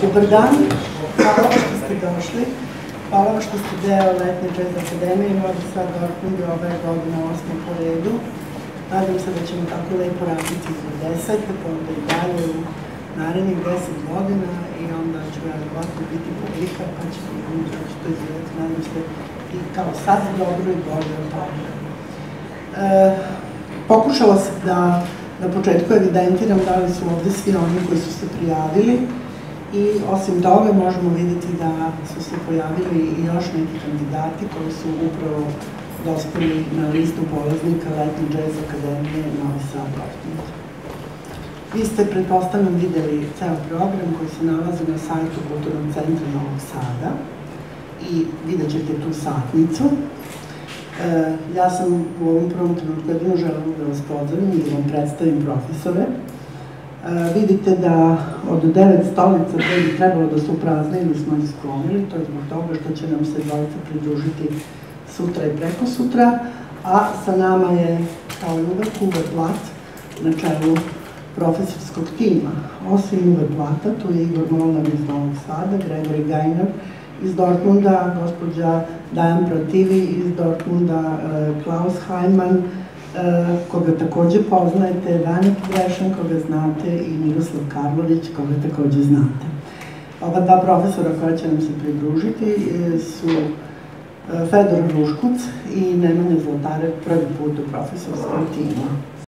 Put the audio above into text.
Dobar dan, hvala što ste došli. Hvala što ste deo letne jazz akademije Novi Sad Dortmund je ove godine osmo po redu. Nadam se da ćemo tako lepo raditi za desete, pa onda i dalje u narednih deset godina i onda ću verovatno biti publika, pa ćemo vidjeti kako će to izgledati. Nadam se i kao sad dobro i bolje od toga. E, pokušala sam da na početku evidentiram da li su ovde svi oni koji su se prijavili i osim toga možemo vidjeti da su se pojavili i još neki kandidati koji su upravo dospeli na listu polaznika Letni jazz akademije Novi Sad Dortmund. Vi ste, pretpostavljam, videli ceo program koji se nalazi na sajtu Kulturnog centra Novog Sada i vidjet ćete tu satnicu. E, ja sam u ovom prvom trenutku jedino želela da vas pozdravim i da vam predstavim profesore. E, vidite da od devet stolica koje bi trebalo da su prazne ili smo ih sklonili, to je zbog toga što će nam se dvojica pridružiti sutra i preko sutra, a sa nama je kao i uvek Uwe Plat na čelu profesorskog tima. Osim Uwe Plata, tu je Igor Molnar iz Novog Sada, Gregory Gajner iz Dortmunda, gospođa Dajan Protivi iz Dortmunda, e, Klaus Heimann, koga takođe poznajete, Vanik Grešan, koga znate, i Miroslav Karlović, koga takođe znate. Ova dva profesora koja će nam se pridružiti e, su e, Fedor Ruškuc i Nemanja Zlatare prvi put u profesorskom timu.